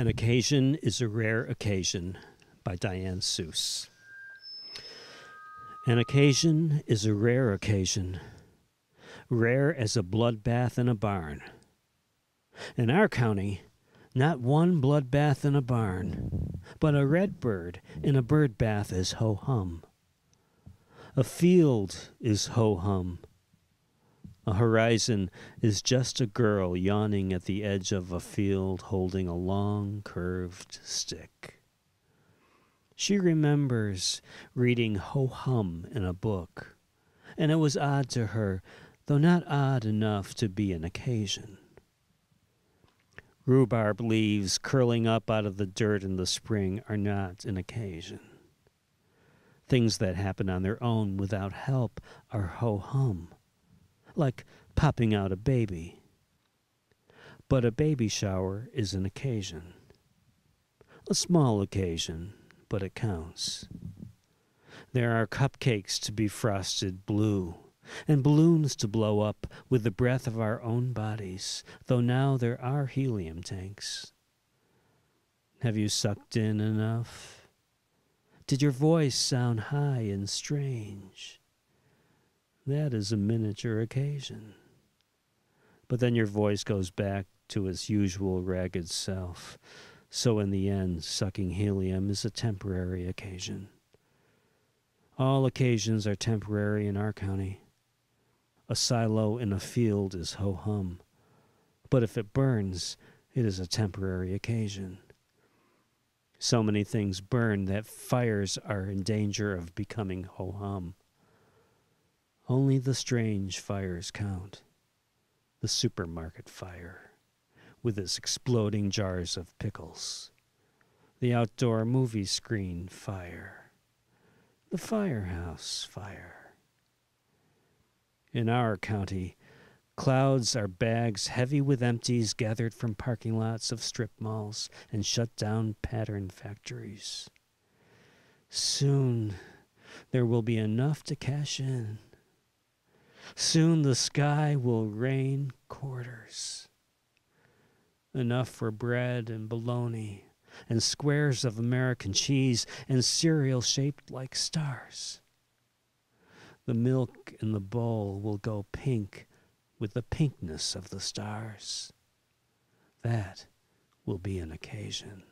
An Occasion is a Rare Occasion by Diane Seuss. An occasion is a rare occasion, rare as a bloodbath in a barn. In our county, not one bloodbath in a barn, but a red bird in a bird bath is ho hum. A field is ho hum. A horizon is just a girl yawning at the edge of a field holding a long curved stick. She remembers reading Ho Hum in a book, and it was odd to her, though not odd enough to be an occasion. Rhubarb leaves curling up out of the dirt in the spring are not an occasion. Things that happen on their own without help are ho hum like popping out a baby. But a baby shower is an occasion. A small occasion, but it counts. There are cupcakes to be frosted blue, and balloons to blow up with the breath of our own bodies, though now there are helium tanks. Have you sucked in enough? Did your voice sound high and strange? That is a miniature occasion. But then your voice goes back to its usual ragged self. So in the end, sucking helium is a temporary occasion. All occasions are temporary in our county. A silo in a field is ho hum. But if it burns, it is a temporary occasion. So many things burn that fires are in danger of becoming ho hum. Only the strange fires count. The supermarket fire, with its exploding jars of pickles. The outdoor movie screen fire. The firehouse fire. In our county, clouds are bags heavy with empties gathered from parking lots of strip malls and shut down pattern factories. Soon there will be enough to cash in Soon the sky will rain quarters. Enough for bread and bologna and squares of American cheese and cereal shaped like stars. The milk in the bowl will go pink with the pinkness of the stars. That will be an occasion.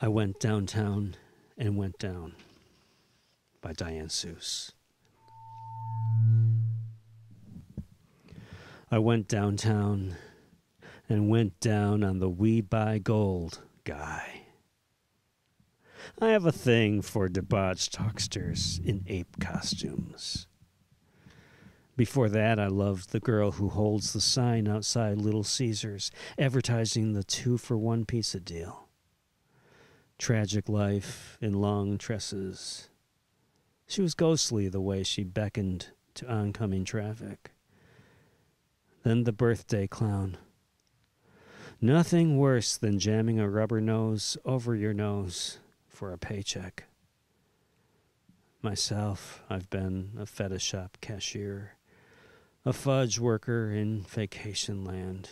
I Went Downtown and Went Down by Diane Seuss. I went downtown and went down on the We Buy Gold guy. I have a thing for debauched hucksters in ape costumes. Before that, I loved the girl who holds the sign outside Little Caesars advertising the two for one pizza deal tragic life in long tresses. She was ghostly the way she beckoned to oncoming traffic. Then the birthday clown. Nothing worse than jamming a rubber nose over your nose for a paycheck. Myself, I've been a fetish shop cashier, a fudge worker in vacation land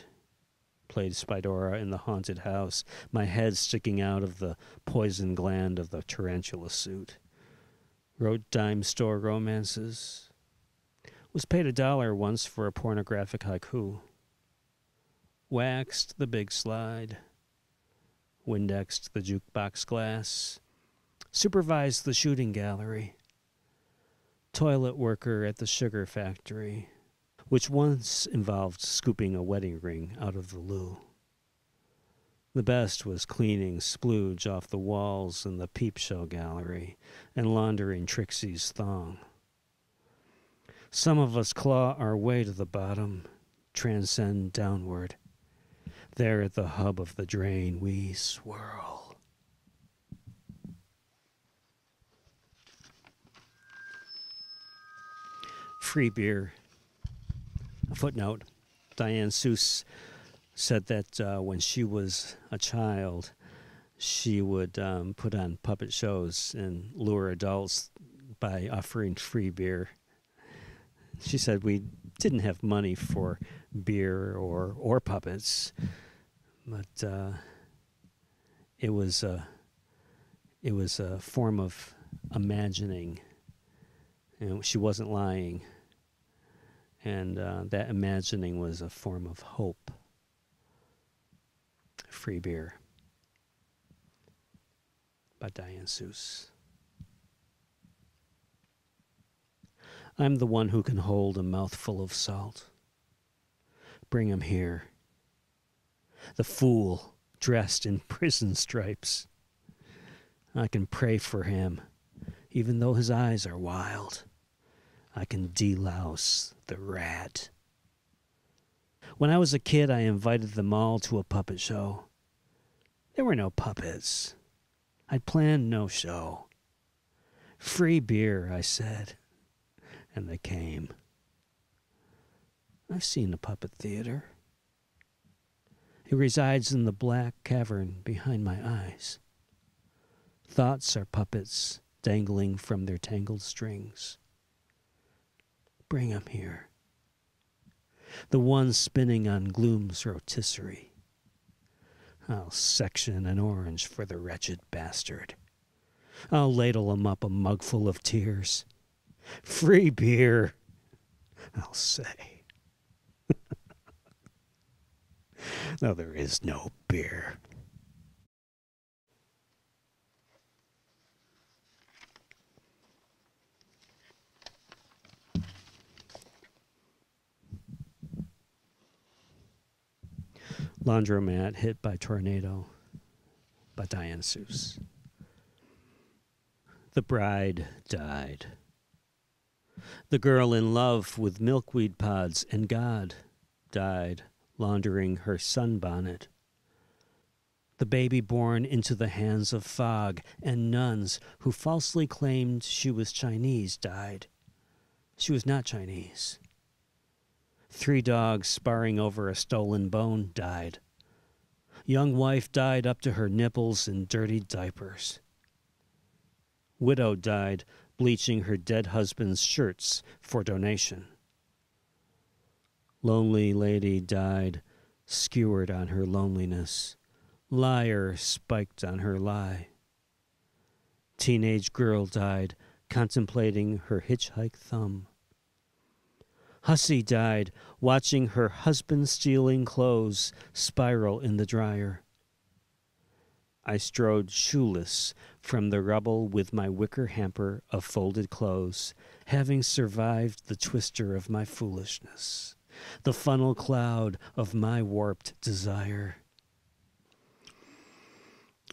played Spidora in the haunted house, my head sticking out of the poison gland of the tarantula suit. Wrote dime store romances. Was paid a dollar once for a pornographic haiku. Waxed the big slide. Windexed the jukebox glass. Supervised the shooting gallery. Toilet worker at the sugar factory which once involved scooping a wedding ring out of the loo. The best was cleaning splooge off the walls in the peep show gallery and laundering Trixie's thong. Some of us claw our way to the bottom, transcend downward. There at the hub of the drain, we swirl. Free beer footnote Diane Seuss said that uh, when she was a child, she would um, put on puppet shows and lure adults by offering free beer. She said we didn't have money for beer or or puppets, but uh, it was a it was a form of imagining. Know, she wasn't lying, and uh, that imagining was a form of hope. Free beer by Diane Seuss. I'm the one who can hold a mouthful of salt. Bring him here. The fool dressed in prison stripes. I can pray for him, even though his eyes are wild. I can delouse the rat. When I was a kid, I invited them all to a puppet show. There were no puppets. I'd planned no show. Free beer, I said and they came. I've seen the puppet theater. It resides in the black cavern behind my eyes. Thoughts are puppets dangling from their tangled strings. Bring 'em here. The one spinning on gloom's rotisserie. I'll section an orange for the wretched bastard. I'll ladle him up a mugful of tears. Free beer, I'll say. no, there is no beer. Laundromat hit by tornado by Diane Seuss. The bride died. The girl in love with milkweed pods and God died laundering her sunbonnet. The baby born into the hands of fog and nuns who falsely claimed she was Chinese died. She was not Chinese. Three dogs sparring over a stolen bone died. Young wife died up to her nipples in dirty diapers. Widow died bleaching her dead husband's shirts for donation. Lonely lady died, skewered on her loneliness. Liar spiked on her lie. Teenage girl died, contemplating her hitchhike thumb. Hussy died, watching her husband stealing clothes spiral in the dryer. I strode shoeless from the rubble with my wicker hamper of folded clothes, having survived the twister of my foolishness, the funnel cloud of my warped desire.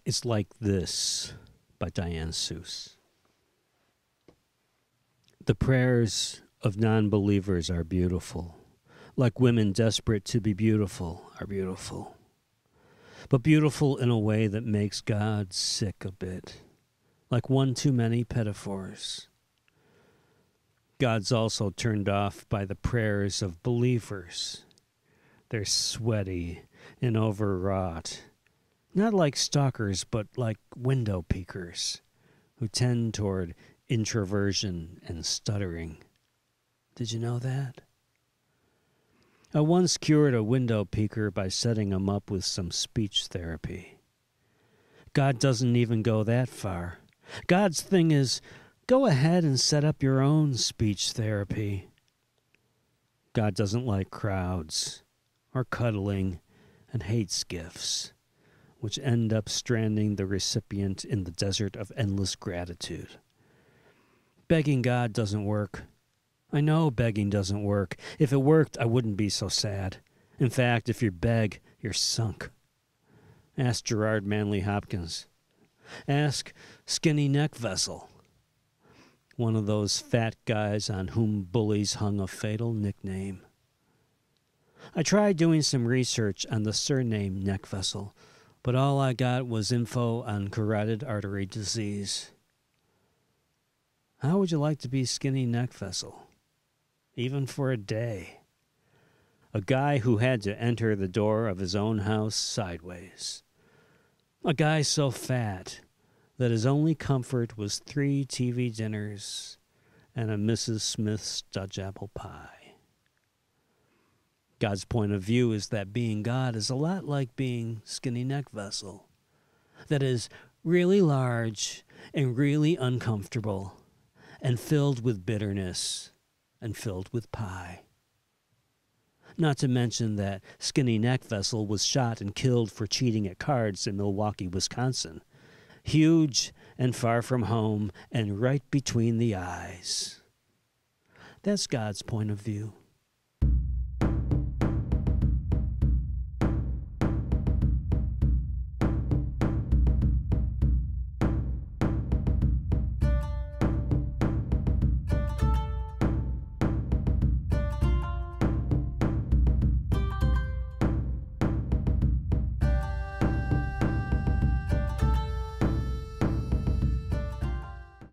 It's like this by Diane Seuss. The prayers of non believers are beautiful, like women desperate to be beautiful are beautiful but beautiful in a way that makes God sick a bit, like one too many petit fours. God's also turned off by the prayers of believers. They're sweaty and overwrought, not like stalkers, but like window peekers who tend toward introversion and stuttering. Did you know that? I once cured a window peeker by setting him up with some speech therapy. God doesn't even go that far. God's thing is go ahead and set up your own speech therapy. God doesn't like crowds or cuddling and hates gifts, which end up stranding the recipient in the desert of endless gratitude. Begging God doesn't work. I know begging doesn't work. If it worked, I wouldn't be so sad. In fact, if you beg, you're sunk. Ask Gerard Manley Hopkins. Ask Skinny Neck Vessel, one of those fat guys on whom bullies hung a fatal nickname. I tried doing some research on the surname Neck Vessel, but all I got was info on carotid artery disease. How would you like to be Skinny Neck Vessel? Even for a day. A guy who had to enter the door of his own house sideways. A guy so fat that his only comfort was three TV dinners and a Mrs. Smith's Dutch apple pie. God's point of view is that being God is a lot like being skinny neck vessel. That is really large and really uncomfortable and filled with bitterness and filled with pie. Not to mention that Skinny Neck Vessel was shot and killed for cheating at cards in Milwaukee, Wisconsin. Huge and far from home and right between the eyes. That's God's point of view.